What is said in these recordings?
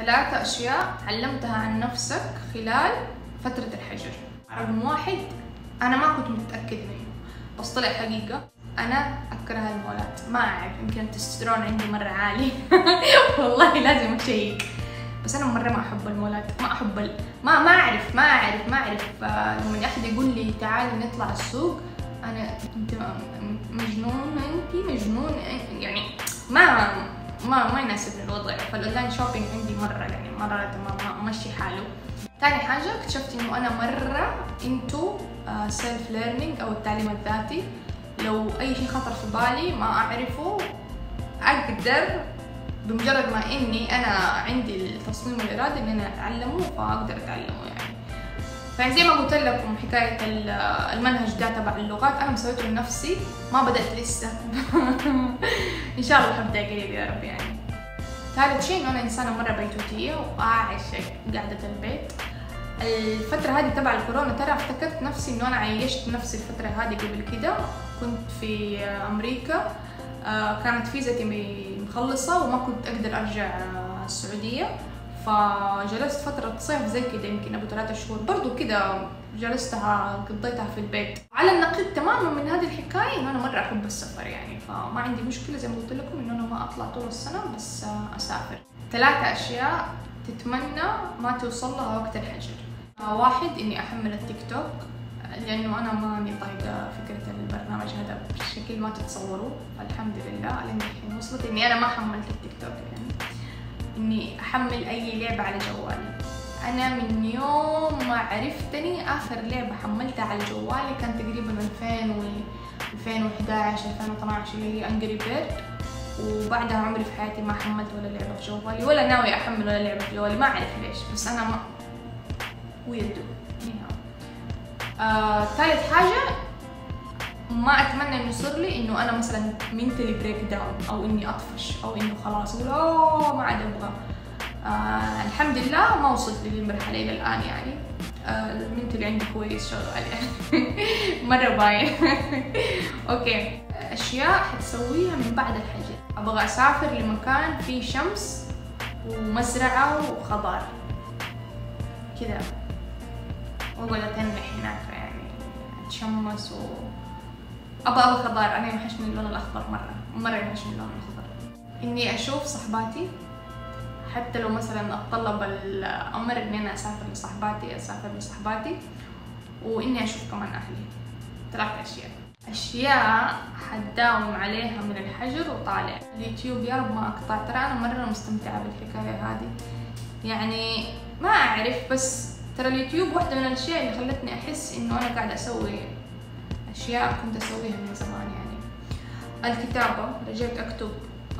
ثلاثة أشياء علمتها عن نفسك خلال فترة الحجر. رقم واحد أنا ما كنت متأكدة منه. بس طلع حقيقة أنا أكره المولات. ما أعرف يمكن التستوستيرون عندي مرة عالي. والله لازم أشيك. بس أنا مرة ما أحب المولات. ما أحب ال... ما ما أعرف ما أعرف ما أعرف. لما أحد يقول لي تعالي نطلع السوق أنا أنت مجنون أنت مجنون يعني ما ما ما يناسبني الوضع. فال online shopping عندي مرة يعني مرة تمام ماشي حاله. ثاني حاجة اكتشفت إنه أنا مرة into self learning أو التعليم الذاتي. لو أي شيء خطر في بالي ما أعرفه أقدر بمجرد ما إني أنا عندي التصميم والإرادة إني أنا أتعلمه فأقدر أتعلمه يعني. فيعني زي ما قلت لكم حكاية المنهج ده تبع اللغات أنا مسويته لنفسي ما بدأت لسه. إن شاء الله حبدأ قريب يا رب يعني. ثالث شيء إنه أنا إنسانة مرة بيتوتية وأعشق قعدة البيت. الفترة هذه تبع الكورونا ترى افتكرت نفسي إنه أنا عيشت نفسي الفترة هذه قبل كده. كنت في أمريكا آه، كانت فيزتي مخلصة وما كنت أقدر أرجع السعودية. فجلست فترة صيف زي كده يمكن أبو ثلاثة شهور. برضو كده جلستها قضيتها في البيت. على النقيض تماما من هذه الحكاية إنه أنا مرة أحب السفر يعني. فما عندي مشكلة زي ما قلت لكم إنه أنا ما أطلع طول السنة بس أسافر. ثلاثة أشياء تتمنى ما توصل لها وقت الحجر. واحد إني أحمل التيك توك لأنه أنا ماني طايقة فكرة البرنامج هذا بشكل ما تتصوروا فالحمد لله الحين وصلت إني أنا ما حملت التيك توك يعني. إني أحمل أي لعبة على جوالي. أنا من يوم ما عرفتني آخر لعبة حملتها على جوالي كان تقريبا 2000 و 2011 2012 اللي هي Angry Bird وبعدها عمري في حياتي ما حملت ولا لعبة في جوالي ولا ناوي أحمل ولا لعبة في جوالي ما أعرف ليش بس أنا ما weirdo آه، ثالث حاجة ما أتمنى إنه يصير لي إنه أنا مثلا mentally break down أو إني أطفش أو إنه خلاص أقول أوه ما عاد أبغى. آه الحمد لله ما وصلت للمرحله إلى الان يعني. آه المنتلي عندي كويس شغال يعني مرة باين. أوكي. أشياء حتسويها من بعد الحجر. أبغى أسافر لمكان فيه شمس ومزرعة وخضار. كذا. وأقعد أتنح هناك يعني أتشمس و أبغى أبغى خضار أنا يوحشني اللون الأخضر مرة. مرة يوحشني اللون الأخضر. إني أشوف صحباتي. حتى لو مثلا أتطلب الأمر إني أنا أسافر لصحباتي أسافر لصحباتي. وإني أشوف كمان أهلي. ثلاث أشياء. أشياء حداوم عليها من الحجر وطالع. اليوتيوب يا رب ما اقطع ترى أنا مرة مستمتعة بالحكاية هذه. يعني ما أعرف بس ترى اليوتيوب واحدة من الأشياء اللي خلتني أحس إنه أنا قاعدة أسوي أشياء كنت أسويها من زمان يعني. الكتابة رجعت أكتب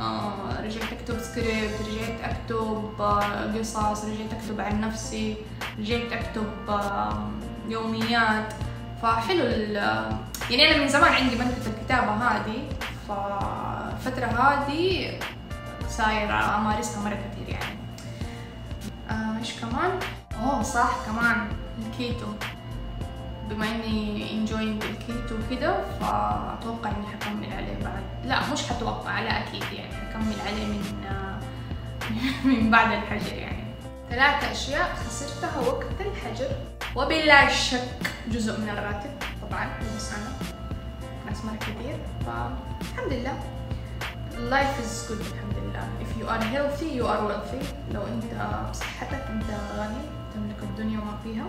آه رجعت أكتب سكريبت رجعت أكتب آه قصص رجعت أكتب عن نفسي رجعت أكتب آه يوميات. فحلو يعني أنا من زمان عندي ملكة الكتابة هذه. فالفترة هذه صايرة أمارسها مرة كثير يعني. آه كمان؟ أوه صح كمان الكيتو. بما إني enjoying ال keto وكده فأتوقع إني حكمل عليه بعد. لا مش حتوقع لا أكيد يعني حكمل عليه من من بعد الحجر يعني. ثلاثة أشياء خسرتها وقت الحجر. وبلا شك جزء من الراتب طبعا بس أنا ناس مرة كثير فالحمد لله. Life is good الحمد لله. If you are healthy you are wealthy. لو أنت بصحتك أنت غني تملك الدنيا وما فيها.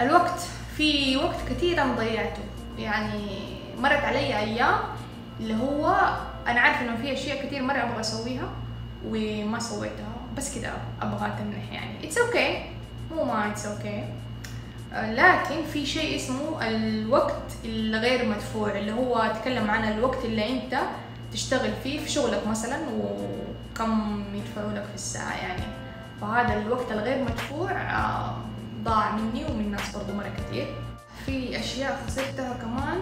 الوقت في وقت كثير أنا ضيعته يعني مرت علي أيام اللي هو أنا عارفة إنه في أشياء كثير مرة أبغى أسويها وما سويتها بس كده أبغى أتنح يعني it's okay. مو ما it's okay. لكن في شيء اسمه الوقت الغير مدفوع اللي هو اتكلم عن الوقت اللي أنت تشتغل فيه في شغلك مثلا وكم يدفعوا لك في الساعة يعني فهذا الوقت الغير مدفوع آه ضاع مني ومن ناس برضو مرة كتير. في أشياء خسرتها كمان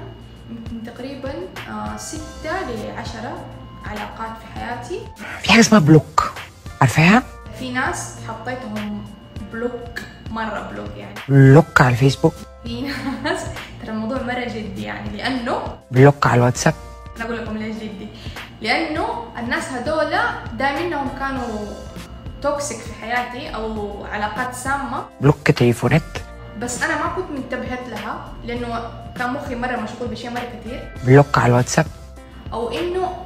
يمكن تقريبا آه ستة لعشرة علاقات في حياتي. في حاجة اسمها block. عارفاها؟ في ناس حطيتهم block مرة block يعني. block على الفيسبوك. في ناس ترى الموضوع مرة جدي يعني لأنه block على الواتساب. أنا أقول لكم ليش جدي. لأنه الناس هذولا دائما كانوا toxic في حياتي أو علاقات سامة. block تليفونات بس أنا ما كنت منتبهت لها لأنه كان مخي مرة مشغول باشياء مرة كثير block على الواتساب. أو إنه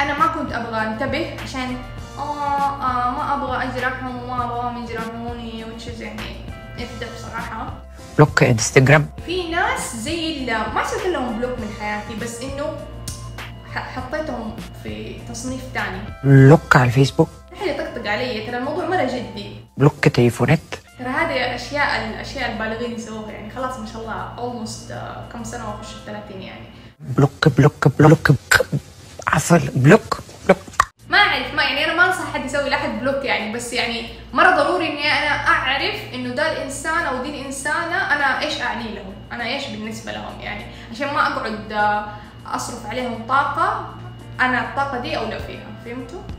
أنا ما كنت أبغى أنتبه عشان آه, آه ما أبغى أجرحهم وما ابغاهم يجرحوني which is يعني ابدا بصراحة. block انستجرام في ناس زي ما سويت لهم block من حياتي بس إنه حطيتهم في تصنيف تاني. block على الفيسبوك. حاجة طقطق علي ترى الموضوع مرة جدي. block تليفونات؟ ترى هذه أشياء الاشياء البالغين يسووها يعني خلاص ما شاء الله almost كم سنة وأخش ال 30 يعني. block block block عفوا block block. ما أعرف ما يعني أنا ما أنصح حد يسوي لأحد block يعني بس يعني مرة ضروري إني أنا أعرف إنه ده الإنسان أو دي الإنسانة أنا إيش أعني لهم؟ أنا إيش بالنسبة لهم يعني؟ عشان ما أقعد آه، أصرف عليهم طاقة أنا الطاقة دي أولى فيها فهمتوا؟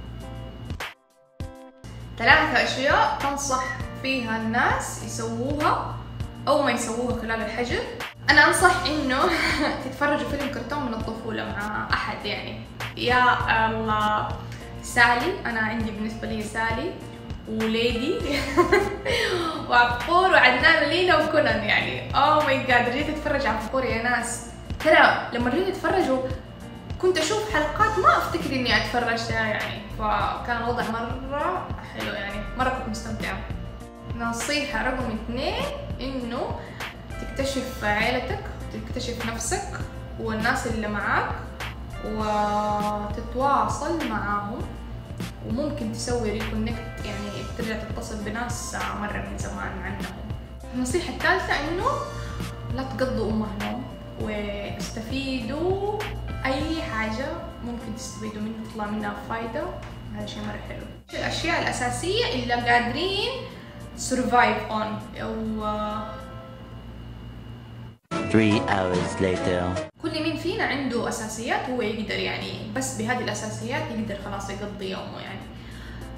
ثلاثة أشياء تنصح فيها الناس يسووها أو ما يسووها خلال الحجر. أنا أنصح إنه تتفرجوا فيلم كرتون من الطفولة مع أحد يعني. يا الله. سالي أنا عندي بالنسبة لي سالي وليدي. وعبقور وعدنان ولينا وكونان يعني. اوه ماي جاد رجيت أتفرج على عبقور يا ناس. ترى لما رجيت أتفرجوا كنت أشوف حلقات ما أفتكر إني أتفرجتها يعني. فكان الوضع مرة حلو يعني مرة كنت مستمتعة. نصيحة رقم اثنين إنه تكتشف عيلتك تكتشف نفسك والناس اللي معاك وتتواصل معاهم. وممكن تسوي ريكونكت يعني ترجع تتصل بناس مرة من زمان عنهم. النصيحة الثالثة إنه لا تقضوا نوم واستفيدوا أي حاجة تستفيدوا منها تطلع منها فايدة هذا شيء مرة حلو الأشياء الأساسية اللي قادرين survive on. أو Three hours later. كل مين فينا عنده أساسيات هو يقدر يعني بس بهذه الأساسيات يقدر خلاص يقضي يومه يعني.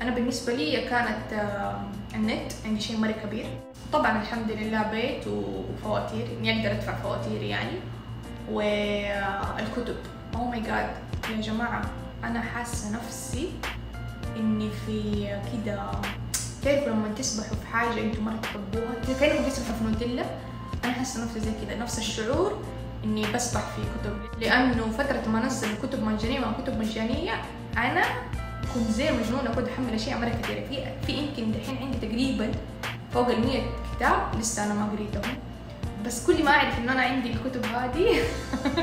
أنا بالنسبة لي كانت آه، النت عندي شيء مرة كبير. طبعا الحمد لله بيت وفواتير إني أقدر أدفع فواتيري يعني. والكتب oh my god يا جماعة أنا حاسة نفسي إني في كده تعرفوا لما تسبحوا في حاجة أنتم مره تحبوها؟ كده كانكم تسبحوا في نوتيلا. أنا حاسة نفسي زي كده نفس الشعور إني بسبح في كتب. لأنه فترة ما نزل كتب مجانيه مع كتب مجانيه أنا كنت زي مجنونة كنت أحمل أشياء مرة كثيره في في يمكن دحين عندي تقريبا فوق ال 100 كتاب لسه أنا ما قريتهم بس كل ما أعرف انه أنا عندي الكتب هذه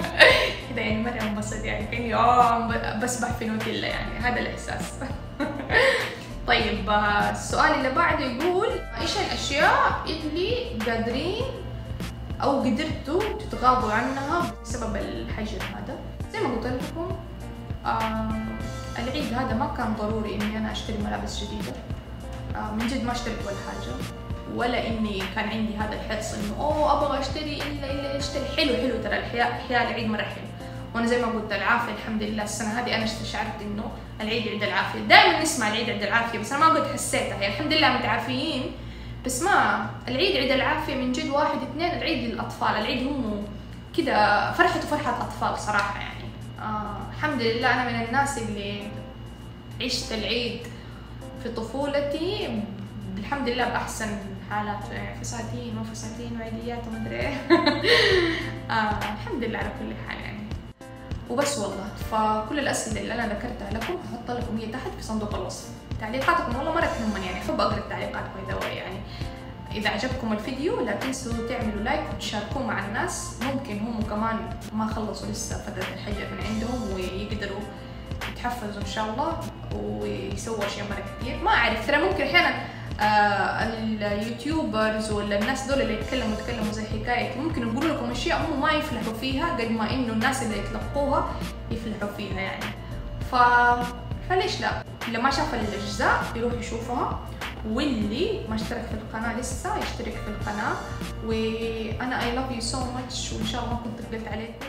كده يعني مرة انبسط يعني كأني آه بسبح في نوتيلا يعني هذا الإحساس. طيب آه، السؤال اللي بعده يقول إيش الأشياء اللي قادرين أو قدرتوا تتغاضوا عنها بسبب الحجر هذا؟ زي ما قلت لكم آه العيد هذا ما كان ضروري إني أنا أشتري ملابس جديدة. آه من جد ما اشتريت ولا حاجة. ولا إني كان عندي هذا الحرص إنه أوه أبغى أشتري إلا إلا أشتري. حلو حلو ترى الاحياء احياء العيد مرة حلو. وأنا زي ما قلت العافية الحمد لله. السنة هذه أنا شعرت إنه العيد عيد العافية. دائما نسمع العيد عيد العافية بس أنا ما قد حسيتها. يعني الحمد لله متعافيين بس ما العيد عيد العافية من جد واحد اثنين العيد للأطفال. العيد هم كذا فرحته فرحه أطفال صراحة يعني. آه الحمد لله أنا من الناس اللي عشت العيد في طفولتي. الحمد لله بأحسن حالاته يعني فساتين وفساتين وعيديات وما أدري. إيه الحمد لله على كل حال يعني. وبس والله فكل الأسئلة اللي أنا ذكرتها لكم هحط لكم هي تحت في صندوق الوصف. تعليقاتكم والله مره تهمني يعني احب أقرأ التعليقات باي يعني. إذا عجبكم الفيديو لا تنسوا تعملوا لايك وتشاركوه مع الناس. ممكن هم كمان ما خلصوا لسه فترة الحجر من عندهم ويقدروا يتحفزوا إن شاء الله ويسووا أشياء مرة كثير ما أعرف ترى ممكن أحيانا اليوتيوبرز ولا الناس دول اللي يتكلموا يتكلموا زي حكاية. ممكن يقولوا لكم إشياء هم ما يفلحوا فيها قد ما إنه الناس اللي يتلقوها يفلحوا فيها يعني. ف فليش لا؟ اللي ما شاف الأجزاء يروح يشوفها واللي ما اشترك في القناة لسه يشترك في القناة. وأنا I love you so much وإن شاء الله ما كنت طولت عليكم.